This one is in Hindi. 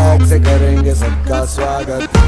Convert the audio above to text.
बैग से करेंगे सबका स्वागत।